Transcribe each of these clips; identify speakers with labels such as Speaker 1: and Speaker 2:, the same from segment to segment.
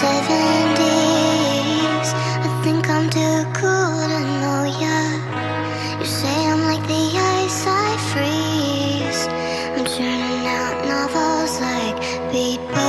Speaker 1: seven. I think I'm too cool to know ya. You say I'm like the ice I freeze. I'm turning out novels like beatbox.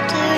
Speaker 1: like you.